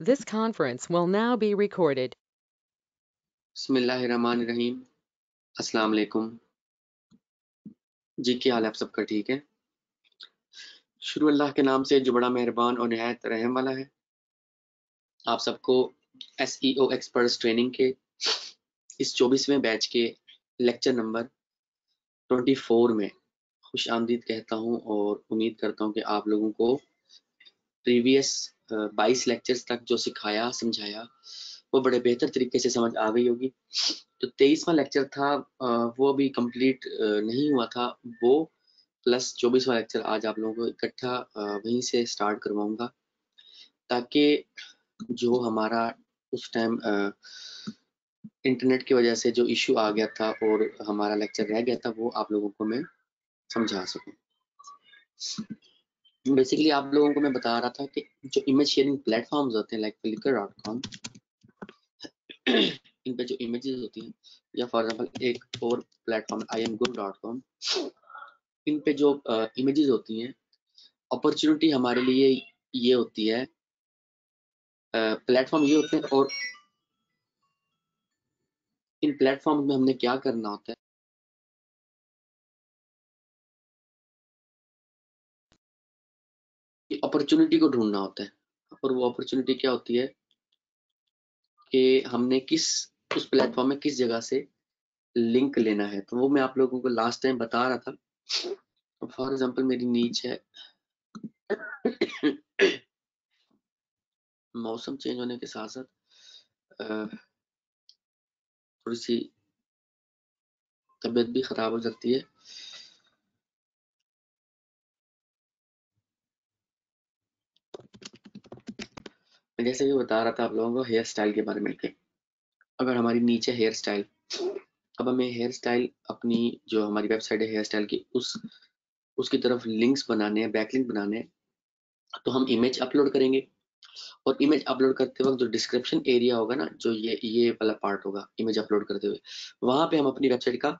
This conference will now be recorded. बसमीम अस्सलाम वालेकुम जी, क्या हाल है आप सबका? ठीक है? शुरू अल्लाह के नाम से जो बड़ा मेहरबान और नहायत रहम वाला है। आप सबको S E O experts training के इस चौबीसवें बैच के लेक्चर नंबर ट्वेंटी फोर में खुश आमदीद कहता हूँ और उम्मीद करता हूँ कि आप लोगों को प्रीवियस बाईस लेक्चर्स तक जो सिखाया, समझाया, वो बड़े बेहतर तरीके से समझ आ गई होगी। तो तेईसवा लेक्चर था वो अभी कंप्लीट नहीं हुआ था। वो प्लस चौबीसवा लेक्चर आज आप लोगों को इकट्ठा वहीं से स्टार्ट करवाऊँगा। ताकि जो हमारा उस टाइम इंटरनेट की वजह से जो इशू आ गया था और हमारा लेक्चर रह गया था, वो आप लोगों को मैं समझा सकूँ। बेसिकली आप लोगों को मैं बता रहा था कि जो इमेज शेयरिंग प्लेटफॉर्म्स होते हैं लाइक फ्लिकर डॉट कॉम इन पे जो इमेजेस होती हैं या फॉर एग्जांपल एक और platform I M good dot com इन पे जो इमेजेस uh, होती हैं अपॉर्चुनिटी हमारे लिए ये होती है प्लेटफॉर्म uh, ये होते हैं और इन प्लेटफॉर्म में हमने क्या करना होता है अपॉर्चुनिटी को ढूंढना होता है। और वो अपॉर्चुनिटी क्या होती है? कि हमने किस, उस प्लेटफॉर्म में किस जगह से लिंक लेना है। तो वो मैं आप लोगों को लास्ट टाइम बता रहा था। फॉर एग्जांपल मेरी नीच है। मौसम चेंज होने के साथ साथ थोड़ी सी तबीयत भी खराब हो जाती है। जैसे भी बता रहा था आप लोगों को हेयर स्टाइल के बारे में कि अगर हमारी नीचे हेयर स्टाइल अब हमें हेयर स्टाइल अपनी जो हमारी वेबसाइट है हेयर स्टाइल की, उस, उसकी तरफ़ लिंक्स बनाने हैं बैकलिंक बनाने हैं तो हम इमेज अपलोड करेंगे। और इमेज अपलोड करते वक्त जो डिस्क्रिप्शन एरिया होगा ना, जो ये ये वाला पार्ट होगा इमेज अपलोड करते हुए, वहाँ पे हम अपनी वेबसाइट का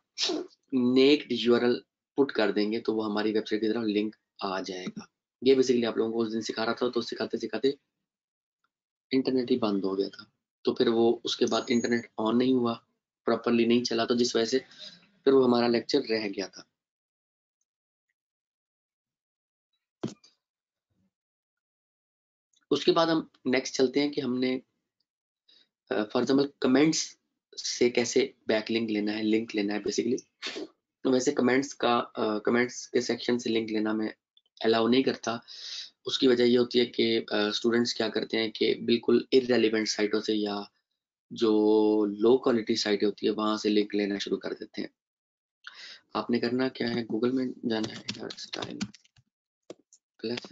नेक यूआरएल पुट कर देंगे तो वो हमारी वेबसाइट की तरफ़ लिंक आ जाएगा। ये बेसिकली आप लोगों को उस दिन सिखा रहा था तो सिखाते सिखाते इंटरनेट ही बंद हो गया था। तो फिर वो उसके बाद इंटरनेट ऑन नहीं हुआ प्रॉपरली नहीं चला तो जिस वजह से फिर वो हमारा लेक्चर रह गया था। उसके बाद हम नेक्स्ट चलते हैं कि हमने फॉर एग्ज़ाम्पल कमेंट्स से कैसे बैकलिंक लेना है लिंक लेना है बेसिकली तो वैसे कमेंट्स का कमेंट्स uh, के सेक्शन से लिंक लेना मैं अलाउ नहीं करता। उसकी वजह ये होती है कि स्टूडेंट्स क्या करते हैं कि बिल्कुल इरेलीवेंट साइटों से या जो लो क्वालिटी साइट होती है, वहाँ से लिंक लेना शुरू कर देते हैं। आपने करना क्या है? गूगल में जाना है? प्लस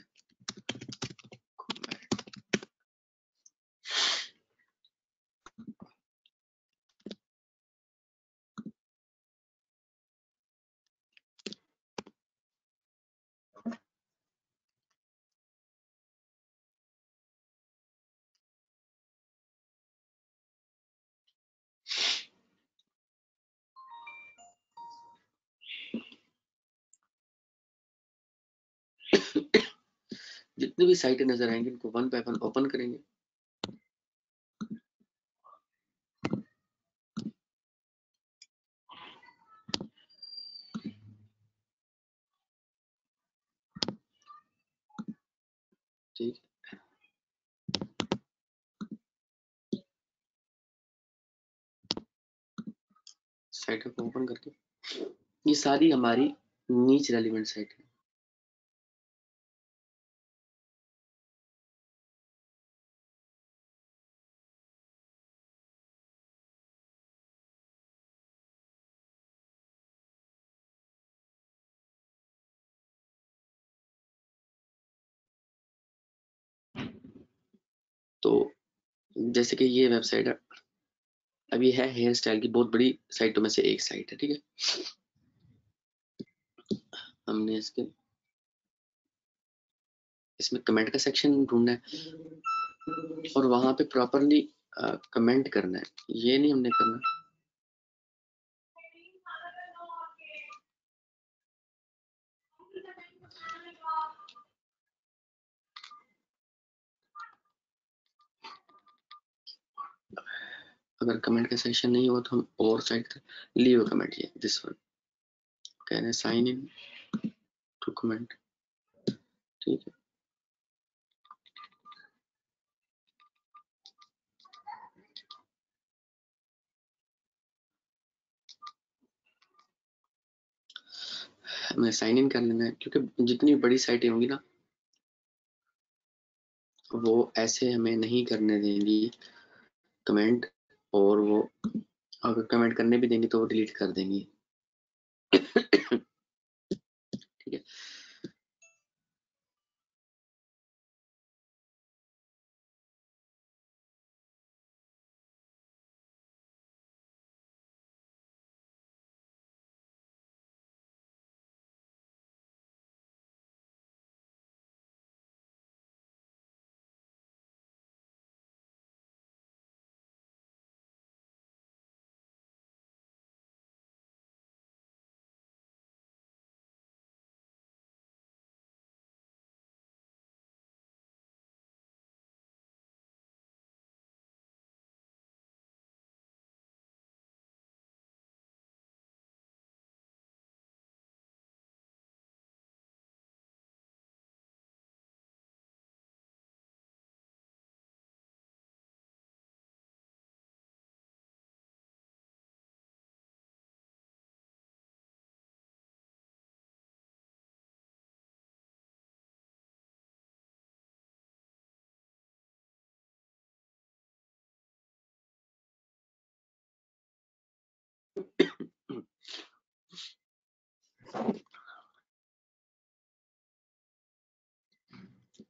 जितनी भी साइटें नज़र आएँगी इनको वन बाय वन ओपन करेंगे। ठीक साइट को ओपन करके। ये सारी हमारी नीच रेलिवेंट साइट है। तो जैसे कि ये वेबसाइट है। अब ये है हेयर स्टाइल की बहुत बड़ी साइटों में से एक साइट है, ठीक है? हमने इसके, इसमें कमेंट का सेक्शन ढूंढना है और वहाँ पे प्रॉपरली कमेंट करना है। ये नहीं हमने करना। अगर कमेंट का सेक्शन नहीं हो तो हम और साइड लीव कमेंट ये दिस वन कहना साइन इन टू कमेंट ठीक है। हमें साइन इन कर लेना है, क्योंकि जितनी बड़ी साइटें होंगी ना, वो ऐसे हमें नहीं करने देंगी। कमेंट और वो अगर कमेंट करने भी देंगे तो वो डिलीट कर देंगी।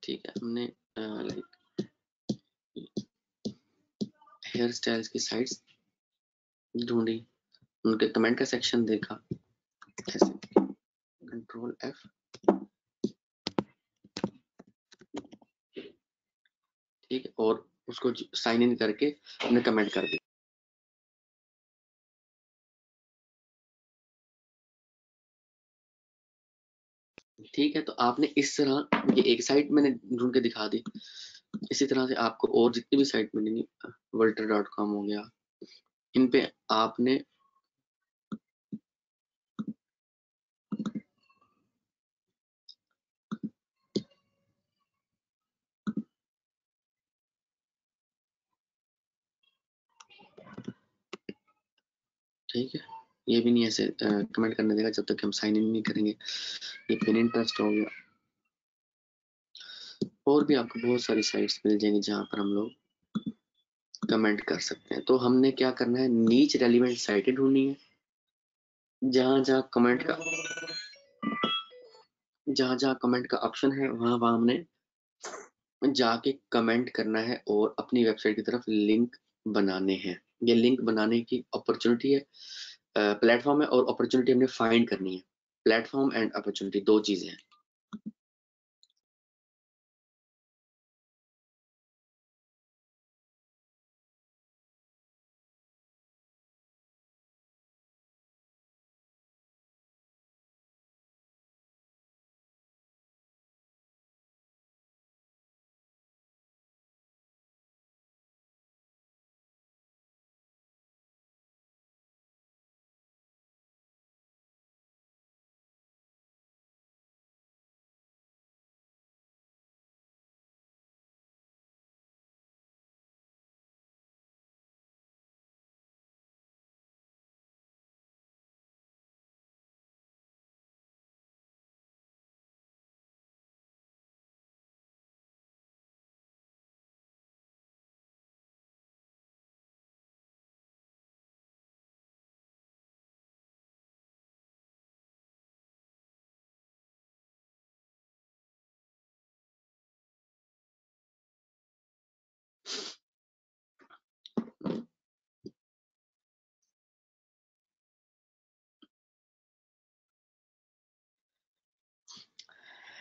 ठीक है, हमने लाइक हेयर स्टाइल्स की साइट्स ढूंढी, उनके कमेंट का सेक्शन देखा, ऐसे कंट्रोल एफ़ ठीक है, और उसको साइन इन करके हमने कमेंट कर दिया। ठीक है तो आपने इस तरह, ये एक साइट मैंने ढूंढ के दिखा दी। इसी तरह से आपको और जितनी भी साइट मिलेंगी वर्ल्टर डॉट कॉम हो गया। इन पे आपने ठीक है। ये भी नहीं ऐसे कमेंट करने देगा जब तक हम साइन इन नहीं करेंगे। ये पिन इंटरेस्ट हो गया। और भी आपको बहुत सारी साइट्स मिल जाएँगी जहाँ पर हम लोग कमेंट कर सकते हैं। तो हमने क्या करना है? नीच रेलिवेंट साइटें ढूंढनी है। जहाँ जहाँ कमेंट का, जहाँ जहाँ कमेंट का ऑप्शन है, वहाँ वहाँ हमने जाके कमेंट करना है और अपनी वेबसाइट की तरफ़ लिंक बनाने हैं। ये लिंक बनाने की अपॉर्चुनिटी है। प्लेटफॉर्म है और अपॉर्चुनिटी हमने फाइंड करनी है। प्लेटफॉर्म एंड अपॉर्चुनिटी दो चीज़ें हैं।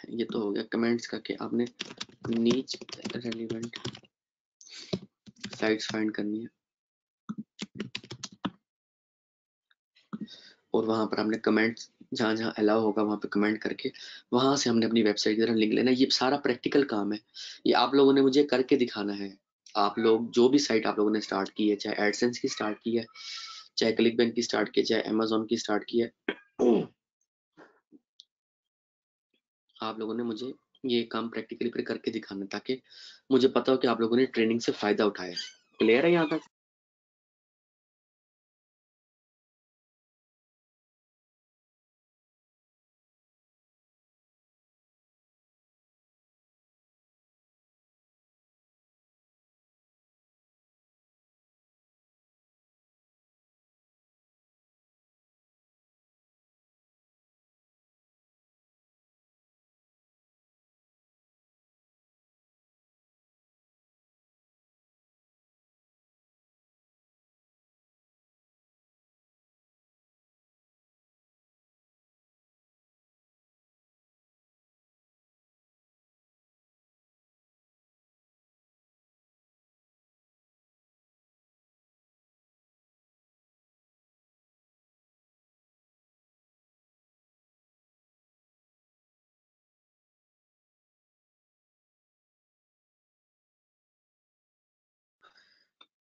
ये तो हो गया कमेंट्स का आपने नीच रेलिवेंट साइट्स फाइंड करनी है। और वहाँ पर हमने कमेंट्स जहाँ जहाँ अलाउ होगा वहाँ पे कमेंट करके, वहाँ से हमने अपनी वेबसाइट की तरफ़ लिंक लेना ये सारा प्रैक्टिकल काम है। ये आप लोगों ने मुझे करके दिखाना है। आप लोग, जो भी साइट आप लोगों ने स्टार्ट की है, चाहे एडसेंस की स्टार्ट की है, चाहे क्लिक बैंक की स्टार्ट की है, चाहे अमेजोन की स्टार्ट की है आप लोगों ने मुझे ये काम प्रैक्टिकली फिर करके दिखाना ताकि मुझे पता हो कि आप लोगों ने ट्रेनिंग से फ़ायदा उठाया क्लियर है यहाँ तक?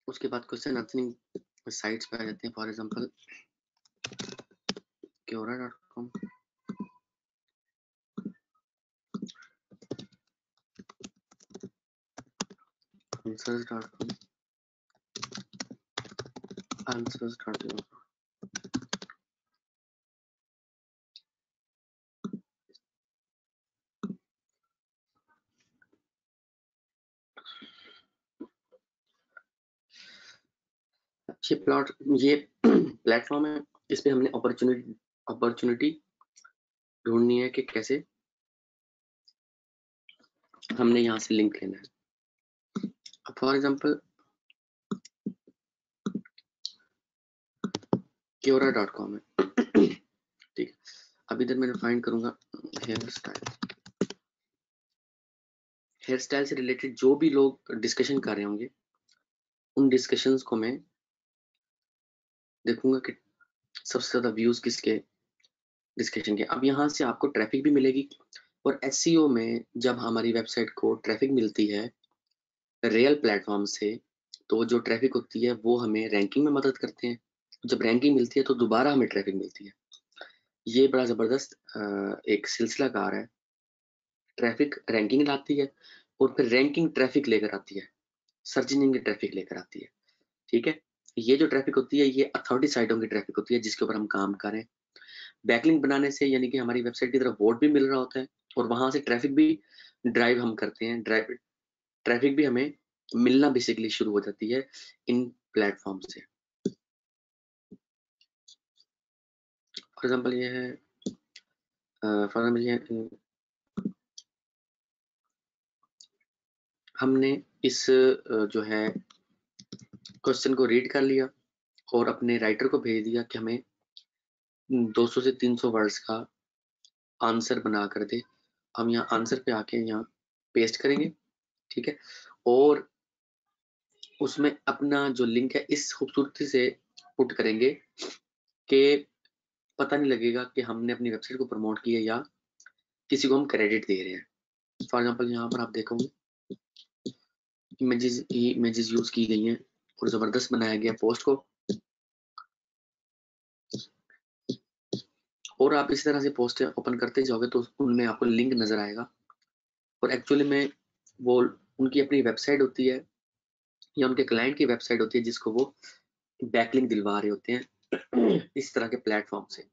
उसके बाद क्वेश्चन आंसरिंग साइट्स पे आ जाते हैं। For example, Quora dot com. answers dot ये प्लॉट ये प्लेटफॉर्म है। इस पे हमने अपॉर्चुनिटी अपॉर्चुनिटी ढूंढनी है कि कैसे हमने यहाँ से लिंक लेना है। For example Quora dot com है। ठीक है। अब इधर मैं फाइंड करूँगा हेयर स्टाइल हेयर स्टाइल से रिलेटेड जो भी लोग डिस्कशन कर रहे होंगे, उन डिस्कशंस को मैं देखूँगा कि सबसे ज़्यादा व्यूज़ किसके डिस्कशन के। अब यहाँ से आपको ट्रैफ़िक भी मिलेगी और एस e में जब हमारी वेबसाइट को ट्रैफ़िक मिलती है रियल प्लेटफॉर्म से तो जो ट्रैफ़िक होती है, वो हमें रैंकिंग में मदद करते हैं। जब रैंकिंग मिलती है तो दोबारा हमें ट्रैफ़िक मिलती है। ये बड़ा ज़बरदस्त एक सिलसिला कार है। ट्रैफ़िक रैंकिंग लाती है और फिर रैंकिंग ट्रैफ़िक लेकर आती है। सर्च इंजन की ट्रैफ़िक लेकर आती है। ठीक है? ये जो ट्रैफ़िक होती है, ये अथॉरिटी साइटों की ट्रैफ़िक होती है, जिसके ऊपर हम काम करें। बैकलिंक बनाने से, यानी कि हमारी वेबसाइट की तरफ़ वोट भी मिल रहा होता है, और वहाँ से ट्रैफ़िक भी ड्राइव हम करते हैं। ड्राइव ट्रैफ़िक भी हमें मिलना बेसिकली शुरू हो जाती है इन प्लेटफॉर्म से। फॉर एग्ज़ाम्पल ये है फॉर एग्ज़ाम्पल ये, हमने इस जो है क्वेश्चन को रीड कर लिया और अपने राइटर को भेज दिया कि हमें 200 से 300 वर्ड्स का आंसर बना कर दे। हम यहाँ आंसर पे आके यहाँ पेस्ट करेंगे, ठीक है? और उसमें अपना जो लिंक है, इस खूबसूरती से पुट करेंगे कि पता नहीं लगेगा कि हमने अपनी वेबसाइट को प्रमोट किया या किसी को हम क्रेडिट दे रहे हैं। फॉर एग्जांपल यहाँ पर आप देखोगे, इमेजेस इमेजेस यूज़ की गई हैं। और ज़बरदस्त बनाया गया पोस्ट को। और आप इस तरह से पोस्ट ओपन करते जाओगे तो उनमें आपको लिंक नज़र आएगा। और एक्चुअली में वो उनकी अपनी वेबसाइट होती है, या उनके क्लाइंट की वेबसाइट होती है, जिसको वो बैकलिंक दिलवा रहे होते हैं इस तरह के प्लेटफॉर्म से।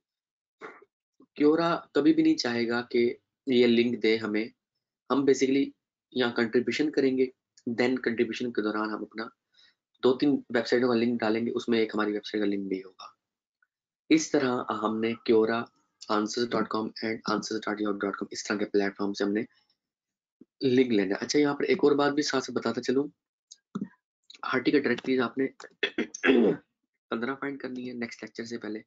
क्योरा कभी भी नहीं चाहेगा कि ये लिंक दे हमें। हम बेसिकली यहाँ कंट्रीब्यूशन करेंगे देन कंट्रीब्यूशन के दौरान हम अपना दो तीन वेबसाइटों का लिंक डालेंगे, उसमें एक हमारी वेबसाइट का लिंक भी होगा। इस तरह हमने Quora answer dot com and answer dot dot com इस तरह के प्लेटफॉर्म से हमने लिंक लेना अच्छा यहाँ पर एक और बात भी साथ से बताता चलूँ। हार्टी का डायरेक्टरीज आपने पंद्रह फाइंड करनी है नेक्स्ट लेक्चर से पहले।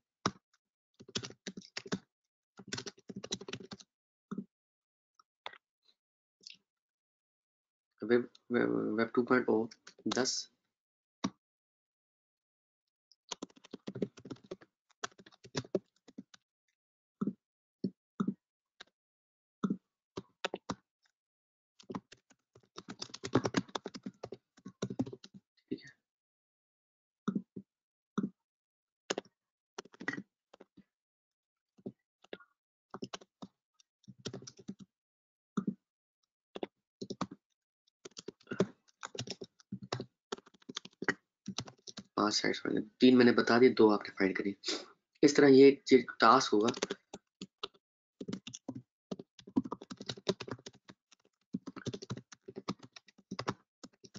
Web web two point O दस। पाँच फाइंड तीन मैंने बता दिए दो आपने फाइंड करी। इस तरह ये टास्क होगा,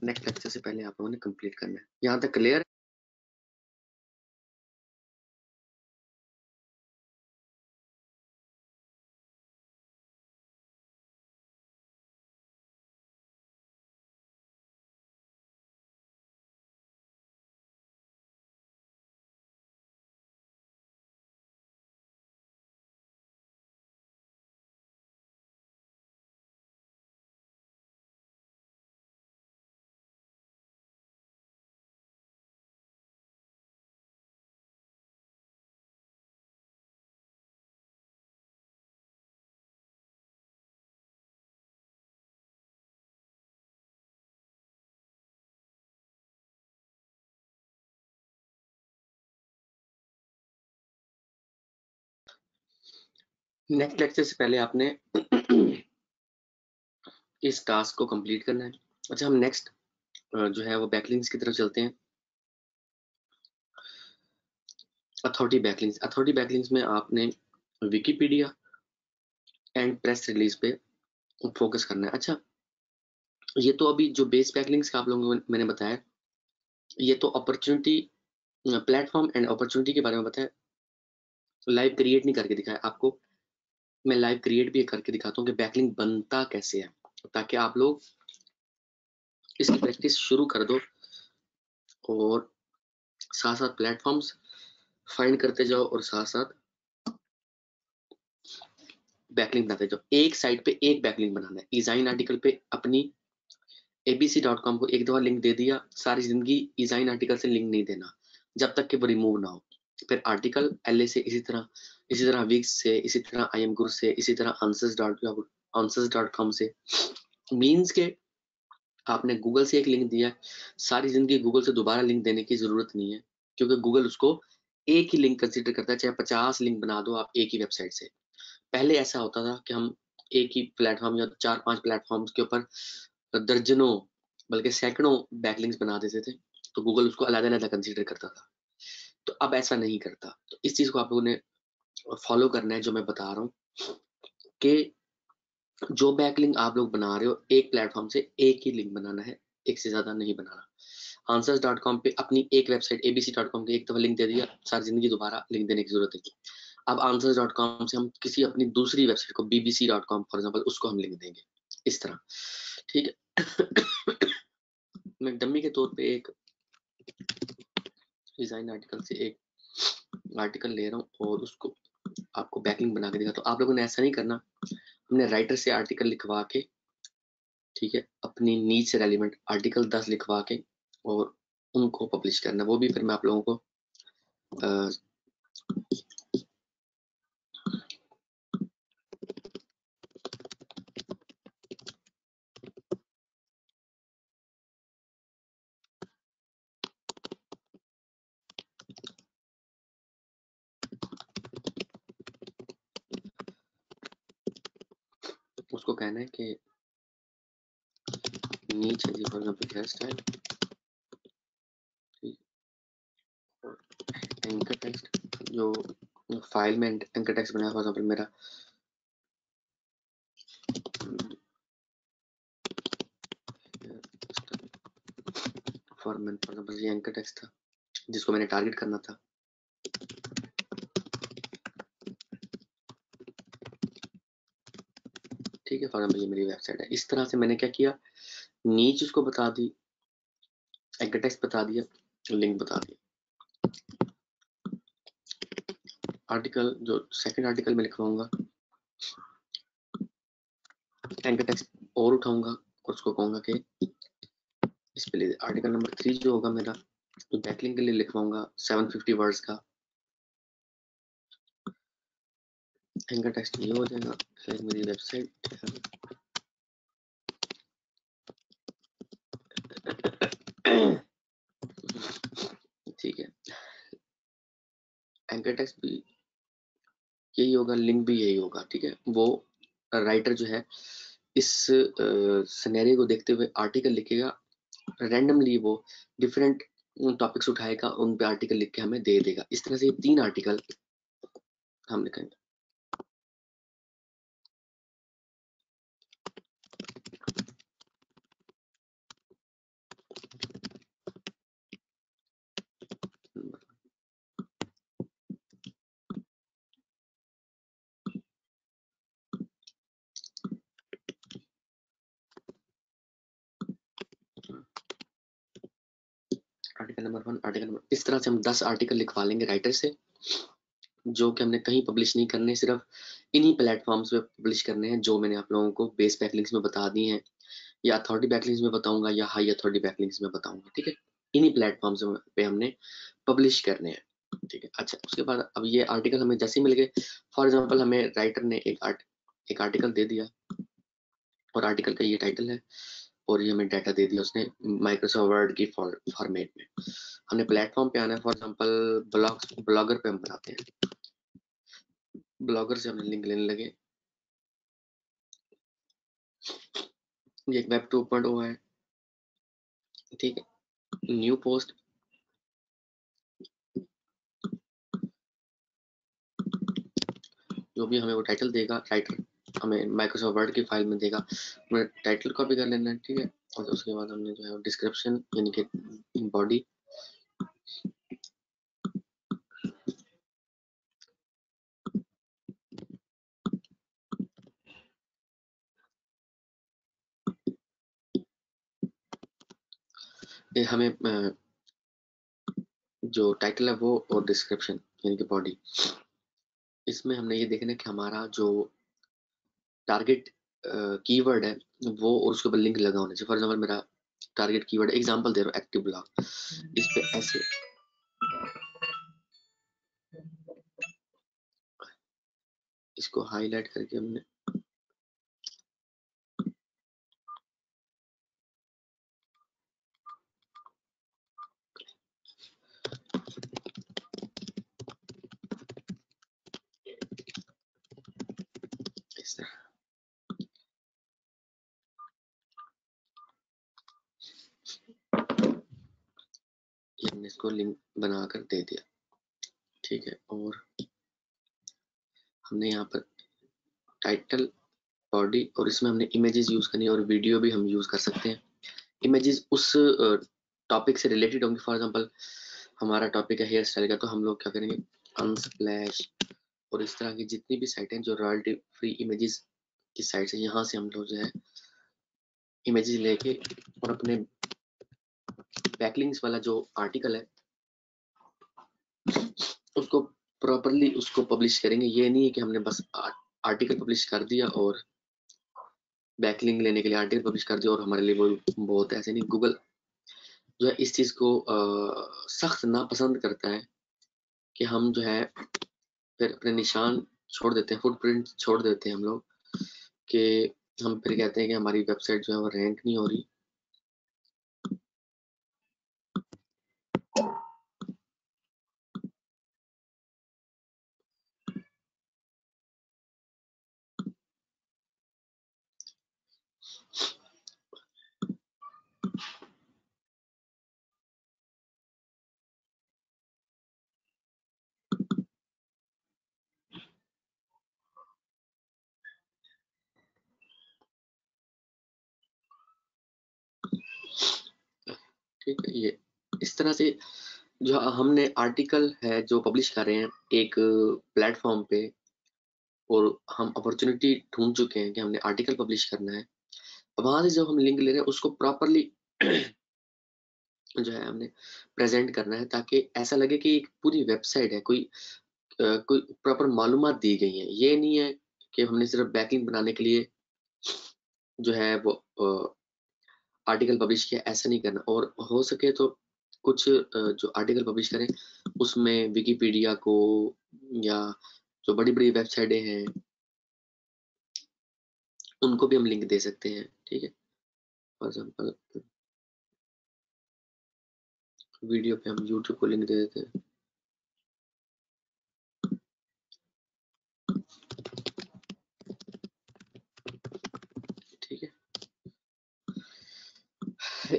नेक्स्ट लेक्चर से पहले आप लोगों ने कंप्लीट करना है। यहाँ तक क्लियर नेक्स्ट लेक्चर से पहले आपने इस टास्क को कंप्लीट करना है। अच्छा हम नेक्स्ट जो है वो बैकलिंग्स की तरफ़ चलते हैं। अथॉरिटी बैकलिंग्स अथॉरिटी बैकलिंग्स में आपने विकीपीडिया एंड प्रेस रिलीज़ पे फोकस करना है। अच्छा ये तो अभी जो बेस बैकलिंग्स का आप लोगों को मैंने बताया, ये तो अपॉर्चुनिटी प्लेटफॉर्म एंड अपॉर्चुनिटी के बारे में बताया। लाइव क्रिएट नहीं करके दिखाया, आपको मैं लाइव क्रिएट भी करके दिखाता हूँ कि बैकलिंक बनता कैसे है, ताकि आप लोग इसकी प्रैक्टिस शुरू कर दो और साथ साथ प्लेटफॉर्म्स फाइंड करते जाओ और साथ साथ बैकलिंक बनाते जाओ। एक साइट पे एक बैकलिंग बनाना है। डिज़ाइन आर्टिकल पे अपनी एबीसी डॉट कॉम को एक दफ़ा लिंक दे दिया, सारी ज़िंदगी डिज़ाइन आर्टिकल से लिंक नहीं देना, जब तक कि वो रिमूव ना हो। फिर आर्टिकल एल से इसी तरह इसी तरह विक्स से, इसी तरह आई एम गुर से, इसी तरह answers dot answers dot com से। मीन्स के आपने गूगल से एक लिंक दिया, सारी ज़िंदगी गूगल से दोबारा लिंक देने की ज़रूरत नहीं है, क्योंकि गूगल उसको एक ही लिंक कंसिडर करता है, चाहे पचास लिंक बना दो आप एक ही वेबसाइट से। पहले ऐसा होता था कि हम एक ही प्लेटफॉर्म या चार पाँच प्लेटफॉर्म्स के ऊपर दर्जनों, बल्कि सैकड़ों बैकलिंक्स बना देते थे तो गूगल उसको अलग अलग कंसिडर करता था। तो अब ऐसा नहीं करता। तो इस चीज़ को आप लोगों ने फॉलो करना है जो मैं बता रहा हूँ कि जो बैकलिंक आप लोग बना रहे हो, एक प्लेटफॉर्म से एक ही लिंक बनाना है, एक से ज़्यादा नहीं बनाना। आंसर्स डॉट कॉम पे अपनी एक वेबसाइट एबीसी डॉट कॉम एक दफ़ा लिंक दे दिया, सारी ज़िंदगी दोबारा लिंक देने की ज़रूरत है अब आंसर्स डॉट कॉम से हम किसी अपनी दूसरी वेबसाइट को BBC dot com for example उसको हम लिंक देंगे, इस तरह। ठीक है। मैं डम्मी के तौर पे एक डिज़ाइन आर्टिकल से एक आर्टिकल ले रहा हूँ और उसको आपको बैकलिंग बना के देगा। तो आप लोगों ने ऐसा नहीं करना। हमने राइटर से आर्टिकल लिखवा के, ठीक है, अपनी नीच से रेलिवेंट आर्टिकल दस लिखवा के और उनको पब्लिश करना। वो भी फिर मैं आप लोगों को आ, उसको कहना है कि नीचे जी for example hairstyle. Anchor text जो फ़ाइल में एंकर टेक्स्ट बनाया फॉर एग्जांपल मेरा फॉर फॉर एग्जांपल ये एंकर टेक्स्ट था, जिसको मैंने टारगेट करना था। है, फॉर एग्ज़ाम्पल ये मेरी वेबसाइट है। इस तरह से मैंने क्या किया? नीच उसको बता दी एग्रेटेक्स बता दिया, लिंक बता दिया। आर्टिकल, जो सेकंड आर्टिकल में लिखवाऊँगा एंकर और उठाऊँगा, और उसको कहूँगा कि इस पे आर्टिकल नंबर थ्री जो होगा मेरा तो बैकलिंग के लिए लिखवाऊँगा 750 वर्ड्स का। एंकर टेक्स्ट ये हो जाएगा फिर मेरी वेबसाइट ठीक है एंकर टेक्स्ट भी, यही होगा लिंक भी यही होगा, ठीक है? वो राइटर जो है, इस सिनेरियो को देखते हुए आर्टिकल लिखेगा रैंडमली वो डिफरेंट टॉपिक्स उठाएगा, उन पे आर्टिकल लिख के हमें दे देगा। इस तरह से ये तीन आर्टिकल हम लिखेंगे article number one article number इस तरह से हम दस आर्टिकल लिखवा लेंगे राइटर से, जो कि हमने कहीं पब्लिश नहीं करने, सिर्फ़ इन्हीं प्लेटफॉर्म्स पे पब्लिश करने हैं, जो मैंने आप लोगों को बेस बैकलिंक्स में बता दी हैं, या अथॉरिटी बैकलिंक्स में बताऊँगा, या हाई अथॉरिटी बैकलिंक्स में बताऊँगा, ठीक है? इन्हीं प्लेटफॉर्म्स पे हमने पब्लिश करने हैं, ठीक है? अच्छा उसके बाद अब ये आर्टिकल हमें जैसे मिल गए फॉर एग्ज़ाम्पल हमें राइटर ने एक आर्ट एक आर्टिकल दे दिया, और आर्टिकल का ये टाइटल है और ये हमें डाटा दे दिया उसने माइक्रोसॉफ्ट वर्ड की फॉर्मेट में। हमने प्लेटफॉर्म पे आना है फॉर एग्जांपल ब्लॉग ब्लॉगर पे हम बनाते हैं। ब्लॉगर से हमने लिंक लेने लगे। ये वेब टू पॉइंट है। ठीक है। न्यू पोस्ट जो भी हमें वो टाइटल देगा राइटर हमें माइक्रोसॉफ्ट वर्ड की फ़ाइल में देगा। हमें टाइटल कॉपी कर लेना है, ठीक है? और उसके बाद हमने जो है डिस्क्रिप्शन यानी कि बॉडी हमें जो टाइटल है वो और डिस्क्रिप्शन यानी कि बॉडी इसमें हमने ये देखना है कि हमारा जो टारगेट कीवर्ड है, वो और उसके ऊपर लिंक लगा होना चाहिए फॉर एग्ज़ाम्पल मेरा टारगेट कीवर्ड एग्ज़ाम्पल दे रहा हूँ एक्टिव ब्लॉग इस पे ऐसे। इसको हाईलाइट करके हमने हमने इसको लिंक बनाकर दे दिया। ठीक है, और हमने यहाँ पर टाइटल बॉडी और इसमें हमने इमेजेस यूज़ करनी और वीडियो भी हम यूज़ कर सकते हैं। इमेजेस उस टॉपिक से रिलेटेड होंगे। फॉर एग्जांपल हमारा टॉपिक है हेयर स्टाइल का तो हम लोग क्या करेंगे? अनस्प्लैश और इस तरह की जितनी भी साइट जो रॉयल्टी फ्री इमेजेस की साइट है, यहाँ से हम लोग जो है इमेजेस लेके और अपने बैकलिंग्स वाला जो आर्टिकल है, उसको प्रॉपरली उसको पब्लिश करेंगे। ये नहीं है कि हमने बस आर्टिकल पब्लिश कर दिया और बैकलिंग लेने के लिए आर्टिकल पब्लिश कर दिया और हमारे लिए वो बहुत ऐसे नहीं। गूगल जो है इस चीज़ को सख्त नापसंद करता है कि हम जो है फिर अपने निशान छोड़ देते हैं फुटप्रिंट छोड़ देते हैं हम लोग कि हम फिर कहते हैं कि हमारी वेबसाइट जो है वो रैंक नहीं हो रही। ठीक है, ये इस तरह से जो हमने आर्टिकल है जो पब्लिश कर रहे हैं एक प्लेटफॉर्म पे, और हम अपॉर्चुनिटी ढूंढ चुके हैं कि हमने आर्टिकल पब्लिश करना है। वहाँ से जो हम लिंक ले रहे हैं, उसको प्रॉपरली जो है हमने प्रेजेंट करना है, ताकि ऐसा लगे कि एक पूरी वेबसाइट है, कोई कोई प्रॉपर मालूम दी गई है। ये नहीं है कि हमने सिर्फ़ बैकिंग बनाने के लिए जो है वो आर्टिकल पब्लिश किया, ऐसा नहीं करना। और हो सके तो कुछ जो आर्टिकल पब्लिश करें, उसमें विकीपीडिया को या जो बड़ी बड़ी वेबसाइटें हैं, उनको भी हम लिंक दे सकते हैं, ठीक है? फॉर एग्ज़ाम्पल वीडियो पे हम यूट्यूब को लिंक दे देते हैं ठीक है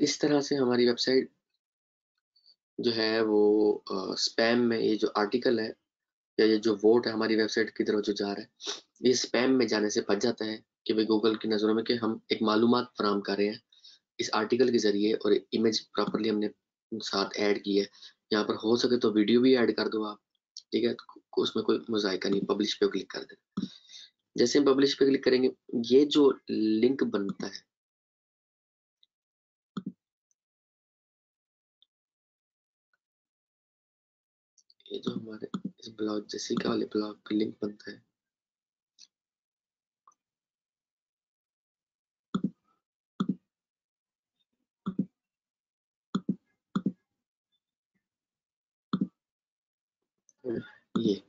इस तरह से हमारी वेबसाइट जो है वो स्पैम में ये जो आर्टिकल है या ये जो वोट है हमारी वेबसाइट की तरफ़ जो जा रहा है, ये स्पैम में जाने से बच जाता है कि भाई गूगल की नज़रों में कि हम एक मालूम फराम कर रहे हैं। इस आर्टिकल के ज़रिए और इमेज प्रॉपरली हमने साथ ऐड की है। यहाँ पर हो सके तो वीडियो भी ऐड कर दो आप, ठीक है? उसमें कोई मुजायका नहीं पब्लिश पे क्लिक कर देना। जैसे हम पब्लिश पे क्लिक करेंगे, ये जो लिंक बनता है ये जो हमारे इस ब्लॉग, जैसे क्या वाले ब्लॉग का लिंक बनता है। ये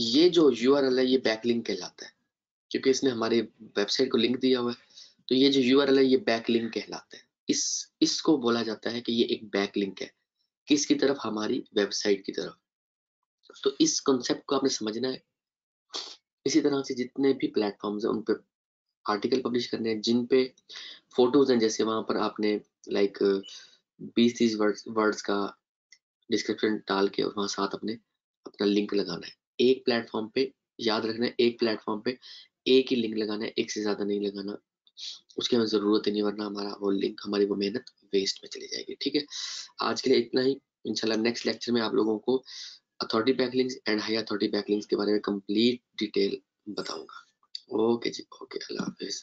ये जो यूआरएल है, ये बैकलिंक कहलाता है। क्योंकि इसने हमारे वेबसाइट को लिंक दिया हुआ है। तो ये जो यूआरएल है, ये बैकलिंक कहलाता है। इस, इसको बोला जाता है कि ये एक बैकलिंक है। किसकी तरफ़? हमारी वेबसाइट की तरफ़। तो इस कॉन्सेप्ट को आपने समझना है। इसी तरह से जितने भी प्लेटफॉर्म्स हैं, उन पे आर्टिकल पब्लिश करने हैं, जिन पे फ़ोटोज़ हैं, जैसे वहाँ पर आपने लाइक बीस तीस वर्ड्स का डिस्क्रिप्शन डाल के वहाँ साथ अपने, अपना लिंक लगाना है। एक प्लेटफॉर्म पे याद रखना है, एक प्लेटफॉर्म पे एक ही लिंक लगाना है, एक से ज़्यादा नहीं लगाना। उसकी हमें ज़रूरत नहीं, वरना हमारा वो लिंक हमारी वो मेहनत वेस्ट में चली जाएगी, ठीक है? आज के लिए इतना ही। इंशाल्लाह नेक्स्ट लेक्चर में आप लोगों को authority backlinks and high authority backlinks के बारे में कंप्लीट डिटेल बताऊँगा। ओके जी ओके अल्लाह हाफिज़।